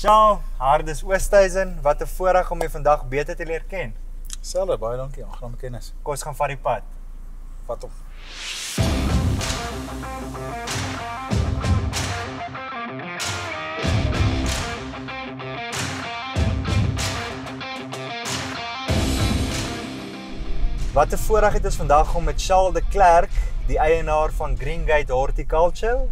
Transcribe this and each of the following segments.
Sjoe, Hardes Oosthuizen, wat 'n voorreg om jou vandag beter te leer ken. Selfe, baie dankie, aangenaam kennis. Kom ons gaan vat die pad. Wat op? Wat 'n voorreg het ons vandag om met Charles de Klerk, die eienaar van Greengate Horticulture,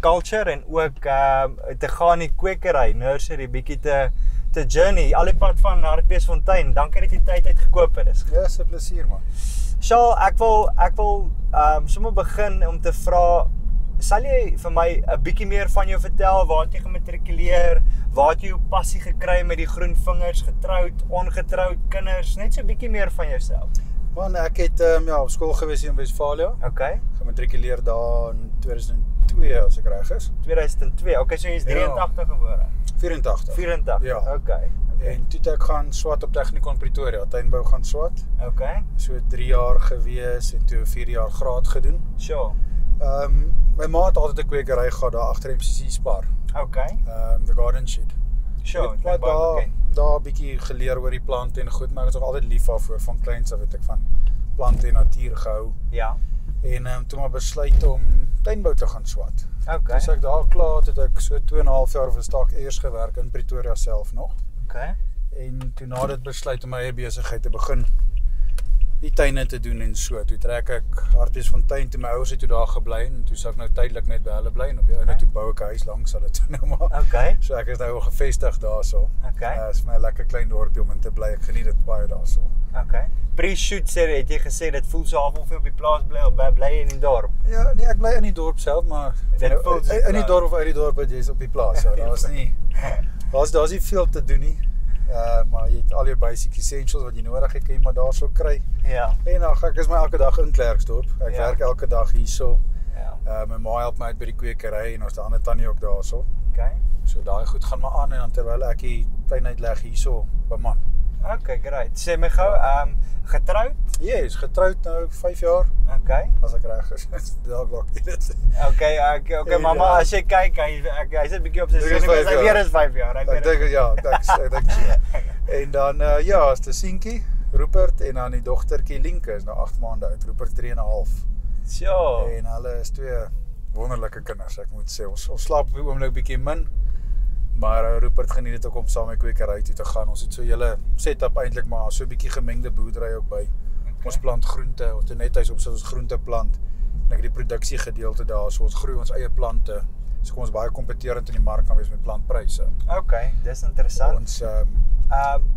culture en ook ehm uh, te gaan die kwekery nursery bietjie te te journey al die pad van Hartbeesfontein. Dankie dat jy tyd uitgekoop het. Dis Ja, se plesier man. Charles, ek wil ek wil ehm um, sommer begin om te vra sal jy vir my 'n bietjie meer van jou vertel? Waar het jy gematrikuleer? Waar het jy jou passie gekry met die groen vingers? Getroud, ongetroud, kinders? Net so 'n bietjie meer van jouself. Man, ek het ehm um, ja, op skool gewees in Wesfalia. OK. Gematrikuleer daar in 2002 as ek reg is. 2002. OK, so jy's Ja. 83 gebore. 84. 84. Ja. OK. En toe ek gaan swat op Technikon Pretoria, tuinbou gaan swat. OK. So 3 jaar gewees en toe 4 jaar graad gedoen. Sure. Ehm um, my ma het altyd 'n kwekery gehad daar agter MCC Spar. OK. Ehm um, the Garden Shed. Sure. Ek het daar daar 'n bietjie geleer oor die plante en goed, maar ek is nog altyd lief daarvoor van kleins af het ek van plante en natuur gehou Ja. En um, toe maar besluit om tuinbou te gaan swat. OK. Toe as ek daar klaar het, ek so 2 en 'n half jaar vir stak eers gewerk in Pretoria self nog OK. en toe na dit besluit om my eie besigheid te begin die tuine te doen en so. Toe trek ek Hartbeesfontein toe my ouers het toe daar gebly en toe sou ek nou tydelik net by hulle bly en op die einde Okay. toe bou ek 'n huis langs hulle toe nou maar. OK. So ek is nou gevestig daarso. OK. Uh, is my 'n lekker klein dorpie om in te bly. Ek geniet dit baie daarso. OK. Pre-shoot sê het jy gesê dit voel so half of jy op die plaas bly of bly jy in die dorp. Ja, nee, ek bly in die dorp self, maar Dit nou, voel so in in die dorp of uit die dorp, wat jy's op die plaas. Ja, daar's nie daar's daar's nie veel te doen nie. Uh maar jy het al jou basic essentials wat jy nodig het, kan jy maar daarso kry. Ja. En dan ek is my elke dag in Klerksdorp. Ek Ja. werk elke dag hierso. Ja. Uh my ma help my uit by die kwekery en ons het 'n ander tannie ook daarso. OK. So daai goed gaan maar aan en dan terwyl ek die tuin uitleg hierso beman. OK, great. Sê my gou, ehm um, getroud? Ja, is getroud nou 5 jaar OK. as ek reg is. Dalk dalk dit. OK, ek OK, En, mamma, ja. as jy kyk, hy ek, hy sit bietjie op sy vyf hy jaar. weer is 5 jaar. Ek dink ja, ek ek dink so. En dan uh, ja, is 'n seentjie, Rupert en dan die dogtertjie Linke is nou 8 maande oud. Rupert 3 en 'n half. So. En hulle is twee wonderlike kinders, ek moet sê. Ons ons slaap op die oomblik bietjie min. Maar uh, Rupert geniet dit ook om saam met kwekery toe te gaan. Ons het so 'n hele setup eintlik maar so 'n bietjie gemengde boerdery ook by. Okay. Ons plant groente, ons het net huis op sit ons groente plant. En ek het die produksie gedeelte daar, so ons groei ons eie plante. So kom ons baie kompeterend in die mark kan wees met plantpryse. OK, dis interessant. Ons ehm Ehm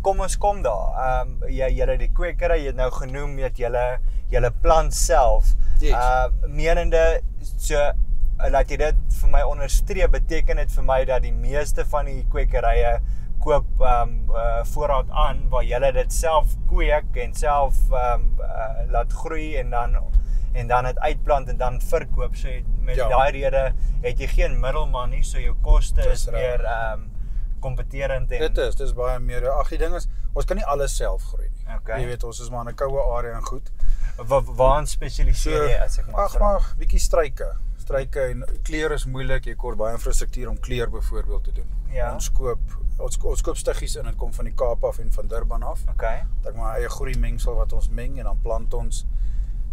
kom ons kom daar. Ehm jy julle die kwekery jy het nou genoem dat julle julle plant self. Yes. Uh menende so laat jy dit vir my onderstreep beteken dit vir my dat die meeste van die kwekerye koop ehm um, uh, voorraad aan waar julle dit self kweek en self ehm um, uh, laat groei en dan en dan dit uitplant en dan verkoop. So met Ja. daai rede het jy geen middelman nie, so jou koste is reg. meer ehm um, kompeterend en Dit is, dis baie meer. Ag, die ding is, ons kan nie alles self groei nie. Okay. Jy weet, ons is maar in 'n koue area en goed. Wa waaraan spesialiseer jy as ek mag ag maar bietjie struike. Struike en kleur is moeilik. Jy kort baie infrastruktuur om kleur byvoorbeeld te doen. Ja. Ons koop ons ons koop stiggies in. Dit kom van die Kaap af en van Durban af. Okay. Dat maar eie groei mengsel wat ons meng en dan plant ons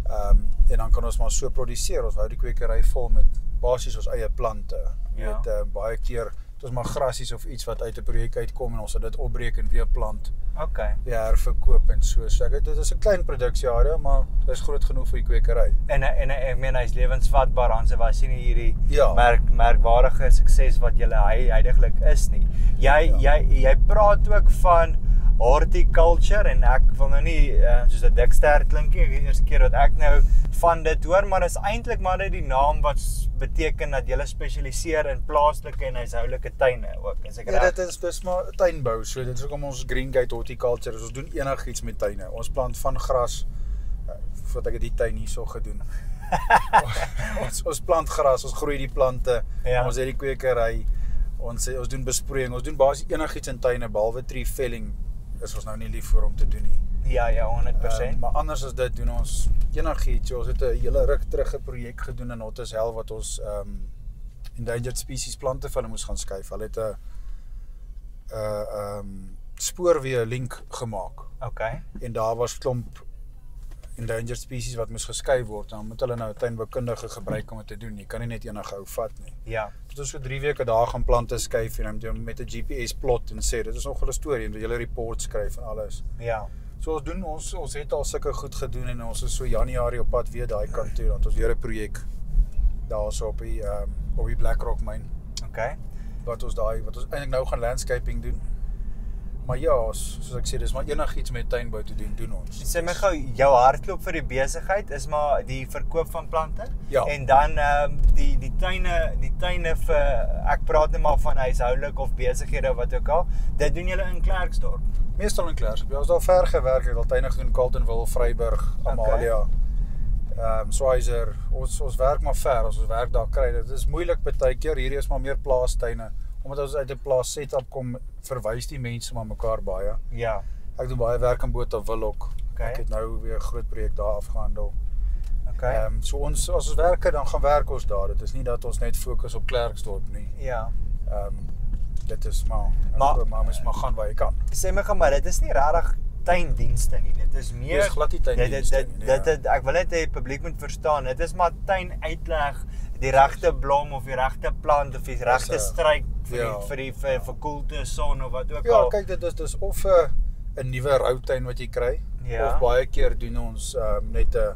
ehm um, en dan kan ons maar so produseer. Ons hou die kwekery vol met basies ons eie plante. Jy Ja. weet, uh, baie keer dit is maar grasies of iets wat uit 'n projek uitkom en ons sal dit opbreek en weer plant. Okay. weer herverkoop en so. So ek het dit is 'n klein produksiearea, maar dit is groot genoeg vir die kwekery. En en ek meen hy's lewensvatbaar anders was jy nie hierdie Ja. merk merkwaardige sukses wat jy hy heidaglik is nie. Jy Ja. jy jy praat ook van horticulture en ek wil nou nie uh, soos 'n dik ster klink nie, die eerste keer wat ek nou van dit hoor, maar is eintlik maar net die naam wat beteken dat jy spesialiseer in plaaslike en huishoudelike tuine ook, as ek Ja, reg. dit is dis maar tuinbou. So dit is hoekom ons Greengate Horticulture is. Ons doen enigiets met tuine. Ons plant van gras uh, voordat ek het die tuin hierso gedoen. ons ons plant gras, ons groei die plante. Ja. Ons het die kwekery. Ons ons doen besproeiing. Ons doen basies enigiets in tuine behalwe tree felling is ons nou nie lief vir om te doen nie. Ja, ja, 100%. Ehm, maar anders as dit doen ons enigiets. Ons het 'n hele ruk terug 'n projek gedoen in Otteshel wat ons ehm um, endangered species plante vir hulle moes gaan skuif. Hulle het 'n 'n ehm um, spoorweë link gemaak Okay. en daar was klomp endangered species wat moes geskuif word. Dan moet hulle nou 'n tuinboukundige gebruik om dit te doen. Jy kan nie net enige ou vat nie. Ja. Dit is so 3 weke daar gaan plante skuif en dan met 'n GPS plot en sê dit is nog 'n storie en jy hele report skryf en alles. Ja. So ons doen ons ons het al sulke goed gedoen en ons is so Januarie op pad weer daai kant toe dat ons weer 'n projek daarso op die ehm um, op die Black Rock myn Okay. wat ons daai wat ons eintlik nou gaan landscaping doen. Maar ja, soos ek sê, dis maar enigiets met tuinbou te doen, doen ons. Sê my gou, jou hartklop vir die besigheid is maar die verkoop van plante Ja. en dan ehm um, die die tuine, die tuine vir ek praat net maar van huishoudelik of besighede wat ook al. Dit doen julle in Klerksdorp. Meestal in Klerksdorp. Ja, ons al ver gewerk, het al tuine gedoen Carltonville, Vryburg, Amalia. Ehm um, Swizer. Ons ons werk maar ver, ons ons werk daar kry. Dit is moeilik baie keer. Hierdie is maar meer plaastuine. Omdat ons uit 'n plaas setup kom, verwys die mense maar mekaar baie. Ja. Ek doen baie werk in Botawil ook. Okay. Ek het nou weer 'n groot projek daar afgehandel. Okay. Ehm um, so ons as ons werk dan gaan werk ons daar. Dit is nie dat ons net fokus op Klerksdorp nie. ja. Ehm um, dit is maar Maar- maar maar mens mag gaan waar jy kan. Sê my gou maar dit is nie regtig tuindienste nie. Dit is meer Dis glad nie tuindienste dit, dit, nie, dit, ja. dit, ek wil net hê die publiek moet verstaan. Dit is maar tuin uitleg, die regte blom of die regte plant of die regte een- struik vir ja. die vir die vir, vir koelte, son of wat ook Ja, al. kyk dit is dis of 'n 'n nuwe routuin wat jy kry Ja. of baie keer doen ons um, net 'n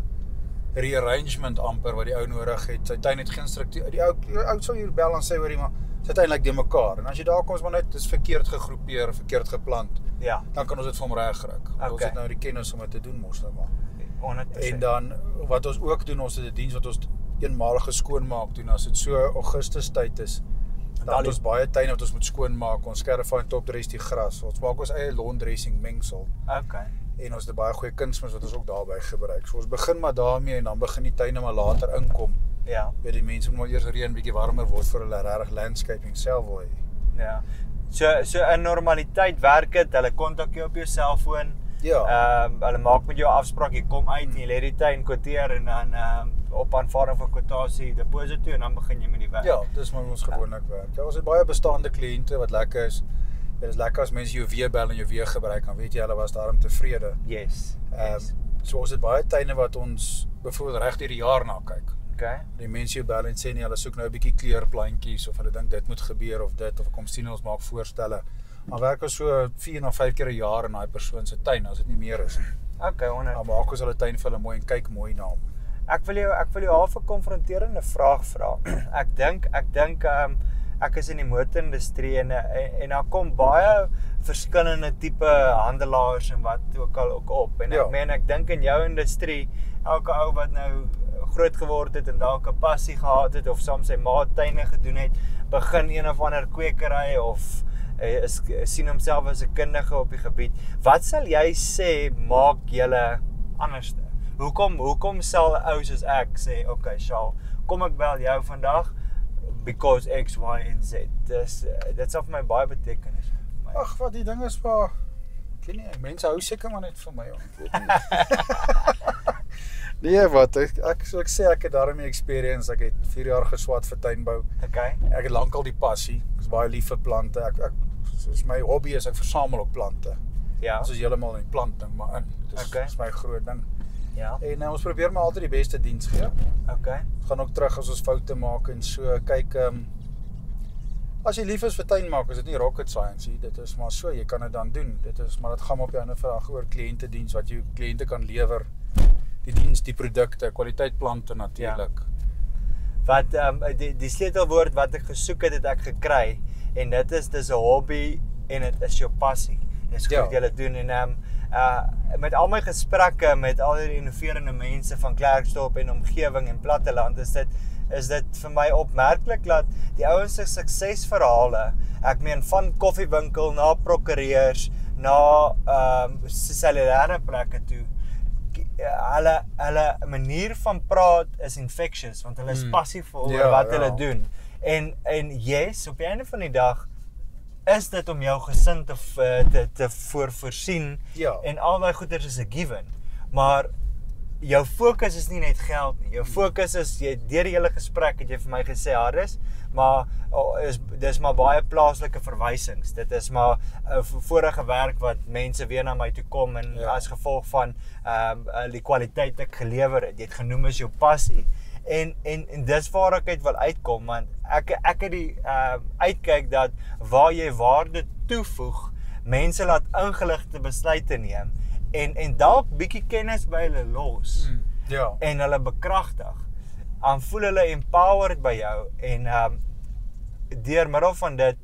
rearrangement amper wat die ou nodig het. Sy tuin het geen struktuur. Die ou die ou sou hier bel en sê hoorie maar sit eintlik de mekaar. En as jy daar kom is maar net dis verkeerd gegroepeer, verkeerd geplant, Ja. dan kan ons dit vir hom regkry. Want Ons Okay. het nou die kennis om dit te doen mos nou maar. 100%. En dan wat ons ook doen, ons het 'n diens wat ons eenmalige skoonmaak doen as dit so Augustus tyd is. Dan het ons baie tuine wat ons moet skoonmaak. Ons skerfine top dress die gras. Ons maak ons eie lawn dressing mengsel Okay. en ons het baie goeie kunsmis wat ons ook daarbey gebruik. So ons begin maar daarmee en dan begin die tuine maar later inkom. Ja. Weet die mense moet maar eers reën bietjie warmer word vir hulle regtig landscaping self wil hê. Ja. So so in normaliteit werk dit. Hulle kontak jou op jou selfoon. Ja. Ehm hulle maak met jou afspraak, jy kom uit en jy lê die tuin kwoteer en dan ehm op aanvaarding van kwotasie deposito toe en dan begin jy met die werk. Ja, dis maar ons gewoonlik werk. Ja, ons het baie bestaande kliënte wat lekker is. Dit is lekker as mense jou weer bel en jou weer gebruik, dan weet jy hulle was daarom tevrede. Yes. Ehm Yes. so ons het baie tuine wat ons byvoorbeeld reg deur die jaar na kyk. Okay. Die mense jou bel en sê nee, hulle soek nou 'n bietjie kleurplantjies of hulle dink dit moet gebeur of dit of kom sien ons maak voorstelle. Maar werk ons so 4 na 5 keer 'n jaar in daai persoon se tuin as dit nie meer is nie. Okay, 100. Dan maak ons hulle tuin vir hulle mooi en kyk mooi na hom. Ek wil jou ek wil jou half 'n konfronterende vraag vra. ek dink ek dink ehm um, ek is in die motorindustrie en en, en daar kom baie verskillende tipe handelaars en wat ook al ook op. En Ja. ek meen ek dink in jou industrie elke ou wat nou groot geword het en dalk 'n passie gehad het of soms sy ma tuine gedoen het, begin een of ander kwekery of is sien homself as 'n kundige op die gebied. Wat sal jy sê maak julle anderste? Hoekom hoekom sal 'n ou soos ek sê, "Oké, okay, Shaal, kom ek bel jou vandag because X, Y en Z." Dis eh, dit sal vir my baie betekenis. Ag, wat die ding is maar ek weet nie, mense hou seker maar net vir my om. Nie. nee, wat ek ek so ek sê ek het daarmee experience. Ek het 4 jaar geswat vir tuinbou. Okay. Ek het lankal die passie. Ek is baie lief vir plante. Ek ek soos my hobby is ek versamel ook plante. Ja. Ons is heeltemal in die plantding maar in. Dis Okay. is my groot ding. Ja. En uh, ons probeer maar altyd die beste diens gee. Okay. Ons gaan ook terug as ons foute maak en so kyk ehm um, as jy lief is vir tuin maak, is dit nie rocket science nie. Dit is maar so, jy kan dit dan doen. Dit is maar dit gaan op jou ander vraag oor kliënte diens wat jou kliënte kan lewer. Die diens, die produkte, kwaliteit plante natuurlik. Wat ehm um, die die sleutelwoord wat ek gesoek het, het ek gekry en dit is dis 'n hobby en dit is jou passie. Dis goed Ja. wat jy doen en ehm um, uh met al my gesprekke met al die innoverende mense van Klerksdorp en omgewing en platteland is dit is dit vir my opmerklik dat die ouens se suksesverhale, ek meen van koffiewinkel na prokureurs na ehm um, cellulêre plekke toe hulle hulle manier van praat is infectious want hulle is Mm. passievol oor Ja, wat ja. hulle doen. En en yes, op die einde van die dag is dit om jou gesin te te te voor voorsien Ja. en al daai goeders is 'n given. Maar jou fokus is nie net geld nie. Jou fokus is jy deur die hele gesprek het jy vir my gesê Harris, maar oh, is dis maar baie plaaslike verwysings. Dit is maar 'n uh, vorige werk wat mense weer na my toe kom en Ja. as gevolg van ehm um, die kwaliteit ek gelewer het. Jy het genoem as jou passie. En en en dis waar ek uit wil uitkom want ek ek het die ehm uh, uitkyk dat waar jy waarde toevoeg, mense laat ingeligte besluite neem en en dalk bietjie kennis by hulle los Mm, ja. en hulle bekragtig. Dan voel hulle empowered by jou en ehm um, deur middel van dit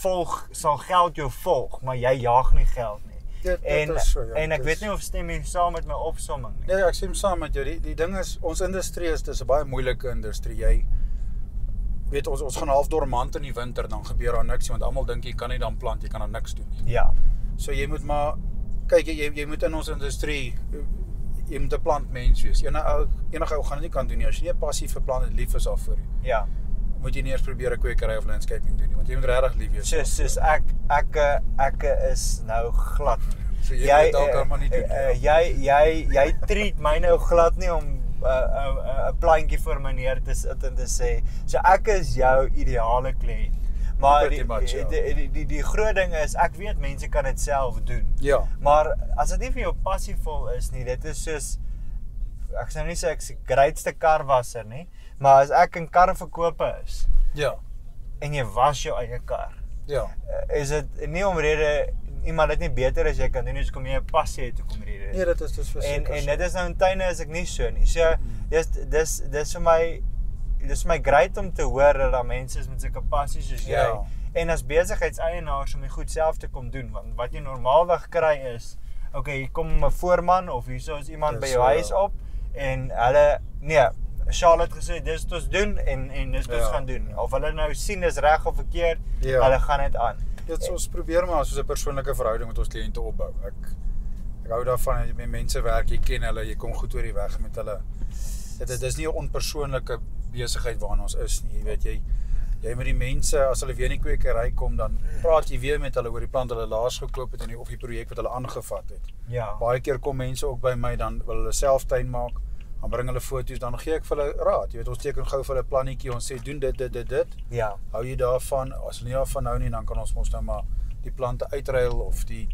volg sal geld jou volg, maar jy jaag nie geld nie. Dit- dit en is so, ja, en ek dit weet is- nie of stem jy saam met my opsomming nie. Nee, ek stem saam met jou. Die die ding is ons industrie is dis 'n baie moeilike industrie. Jy weet ons ons gaan half dormant in die winter dan gebeur daar niks nie, want almal dink jy kan nie dan plant, jy kan dan niks doen nie. Ja. So jy moet maar kyk jy jy moet in ons industrie jy moet 'n plantmens wees. Enige ou enige ou gaan dit nie kan doen nie as jy nie 'n passie vir plante lief is daarvoor nie. Ja. Moet jy nie eers probeer 'n kwekery of landscaping doen nie, want jy moet regtig lief wees. Soos soos ek ek ek is nou glad nie. So jy moet dalk dan maar nie doen nie. uh, jy jy jy treat my nou glad nie om 'n uh, 'n uh, plantjie vir my neer te sit en te sê, so ek is jou ideale kliënt. Maar die, much, ja. die, die die die groot ding is ek weet mense kan dit self doen. Ja. Maar as dit nie vir jou passievol is nie, dit is soos ek sou nie sê ek's die grootste karwasser nie, maar as ek 'n karverkoper is Ja. en jy was jou eie kar, Ja. eh, is dit nie omrede iemand dit nie beter as jy kan doen, is kom jy 'n passie het hoekom rede. Nee, dit is dis en verseker. en dit is nou in tuine is ek nie so nie. So Hmm. dis dis dis vir my dis vir my great om te hoor dat daar mense is met sulke passies soos jy. Ja. En as besigheidseienaars om dit goed self te kom doen want wat jy normaalweg kry is okay, hier kom 'n voorman of hierso is iemand Dis by jou so, huis ja. op en hulle nee, Charlotte gesê dis wat ons doen en en dis wat ons Ja. gaan doen. Of hulle nou sien dis reg of verkeerd, Ja. hulle gaan dit aan. Dit is ons probeer maar soos 'n persoonlike verhouding met ons kliënte opbou. Ek ek hou daarvan dat jy met mense werk, jy ken hulle, jy kom goed oor die weg met hulle. Dit is dis nie 'n onpersoonlike besigheid waarna ons is nie, jy weet jy jy met die mense as hulle weer in die kwekery kom dan praat jy weer met hulle oor die plant hulle laas gekoop het en die, of die projek wat hulle aangevat het. Ja. Baie keer kom mense ook by my dan wil hulle self tuin maak, dan bring hulle foto's, dan gee ek vir hulle raad. Jy weet ons teken gou vir hulle plannetjie, ons sê doen dit dit dit dit. Ja. Hou jy daarvan? As hulle nie daarvan hou nie, dan kan ons mos nou maar die plante uitruil of die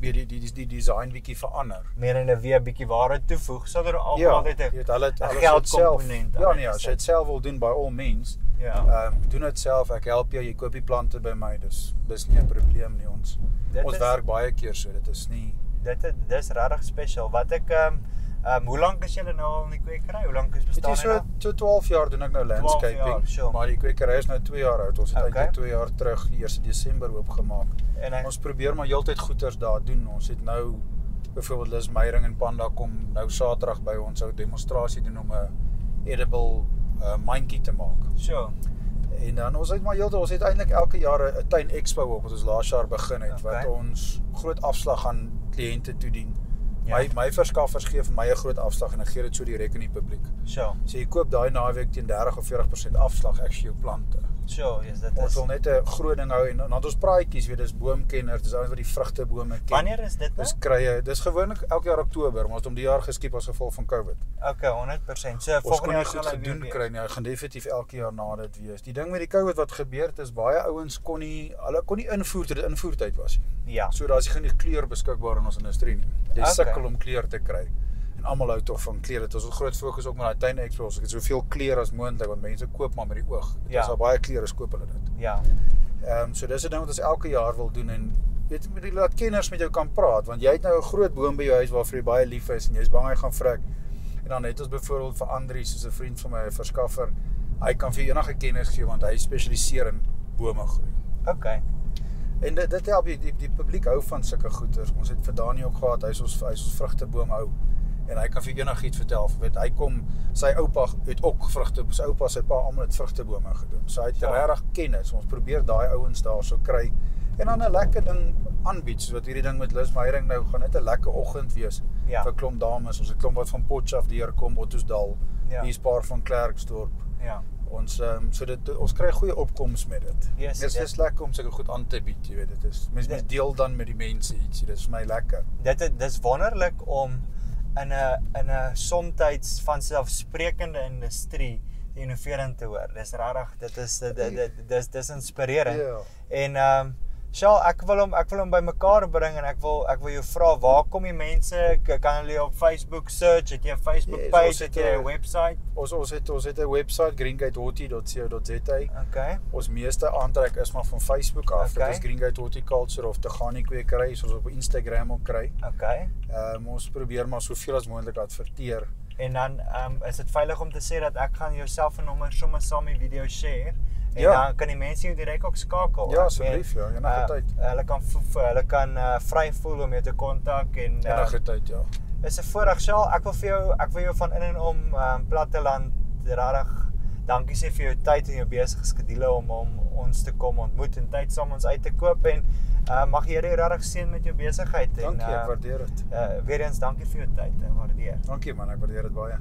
weer die die die, die design bietjie verander. meer en weer bietjie waarde toevoeg sodat almal Ja, net 'n jy weet hulle hulle self- geldkomponent Ja nee, as jy dit self wil doen by all means, Ja. ehm um, doen dit self. Ek help jou, jy koop die plante by my. Dis dis nie 'n probleem nie. Ons Dit ons is- werk baie keer so. Dit is nie Dit is dis regtig spesiaal. Wat ek ehm um, um, hoe lank is julle nou al in die kwekery? Hoe lank is bestaan jy so julle? so 12 jaar doen ek nou 12 landscaping, jaar, sure. maar die kwekery is nou 2 jaar oud. Ons het Okay. eintlik 2 jaar terug 1 Desember oopgemaak. En ek Ons probeer maar heeltyd goeders daar doen. Ons het nou byvoorbeeld Lis Meyering en Panda kom nou Saterdag by ons ou demonstrasie doen om 'n edible uh, mandjie te maak. so. En dan ons het maar heeltyd ons het eintlik elke jaar 'n tuin expo ook wat ons laas jaar begin het Okay. wat ons groot afslag aan kliënte toedien. Ja. My my verskaffers gee vir my 'n groot afslag en ek gee dit so direk aan die publiek. So. So jy koop daai naweek teen 30 of 40% afslag ek gee jou plante. So, yes, dit Ons is wil net 'n groot ding hou en dan het ons praatjies, weet dis boomkenners, dis ouens wat die vrugtebome ken. Wanneer is dit nou? Dis krye. Dis gewoonlik elke jaar Oktober, maar ons het hom die jaar geskiep as gevolg van COVID. Okay, 100%. So Ons volgende jaar weer gedoen wees. kry nie. Hy gaan definitief elke jaar na dit wees. Die ding met die COVID wat gebeur het is baie ouens kon nie hulle kon nie invoer toe dit invoertyd was nie. Ja. So daar's genoeg kleur beskikbaar in ons industrie nie. Jy Okay. sukkel om kleur te kry. En almal hou tog van kleur. Dit is 'n groot fokus ook met daai tuin expo. Ons het soveel kleur as moontlik want mense koop maar met die oog. Dit Ja. is al baie kleure skoop hulle dit. Ja. Ehm um, so dis 'n ding wat ons elke jaar wil doen en weet jy laat kenners met jou kan praat want jy het nou 'n groot boom by jou huis waarvoor jy baie lief is en jy's bang hy gaan vrek. En dan het ons byvoorbeeld vir Andri soos 'n vriend van my 'n verskaffer. Hy kan vir enige kennis gee want hy spesialiseer in bome groei. Okay. En dit dit help die, die die publiek hou van sulke goeters. Ons het vir Dani ook gehad, hy's ons hy's ons vrugteboom hou. En hy kan vir enigiets vertel. Weet hy kom sy oupa het ook vrugte, sy oupa sy pa almal het vrugtebome gedoen. So hy het Ja. regtig kennis. Ons probeer daai ouens daarso kry en dan 'n lekker ding aanbied soos wat hierdie ding met Lis Meyering nou gaan net 'n lekker oggend wees Ja. vir klomp dames. Ons het klomp wat van Potchefstroom deurkom, Ottosdal. Ja. Hier's 'n paar van Klerksdorp. Ja. Ons ehm um, so dit ons kry goeie opkomste met dit. Yes, dit is yes. lekker om sulke goed aan te bied, jy weet dit is. Mens mens deel dan met die mense ietsie. Dit is vir my lekker. Dit is dis wonderlik om in 'n in 'n somtyds van selfsprekende industrie innoverend te hoor. Dis regtig dit is dit dis dis inspirerend. Ja. En ehm um, Sjoe, ek wil hom ek wil hom bymekaar bring en ek wil ek wil jou vra waar kom die mense kan hulle op Facebook search het jy 'n Facebook Yes, page het het jy 'n website Ons ons het ons het 'n webwerf greengatehorty.co.za. okay Ons meeste aantrek is maar van Facebook af. Okay. Dit is Greengate Horticulture of Tegani kwekery, is ons op Instagram ook kry. okay Ehm ons probeer maar soveel as moontlik adverteer. En dan ehm um, is dit veilig om te sê dat ek gaan jou selfoonnommer sommer saam met die video share en Ja. dan kan die mense jou direk ook skakel Ja, asseblief, ja, enige uh, tyd. hulle kan hulle kan uh, vry voel om jou te kontak en uh, Enige tyd, ja. Dis 'n voorreg, Shaal. Ek wil vir jou ek wil jou van in en om um, Platteland regtig dankie sê vir jou tyd en jou besige skedule om om ons te kom ontmoet en tyd saam ons uit te koop en uh, mag jy jou regtig seën met jou besigheid en Dankie, ek waardeer dit. uh, weer eens dankie vir jou tyd. Ek waardeer. Dankie man, ek waardeer dit baie.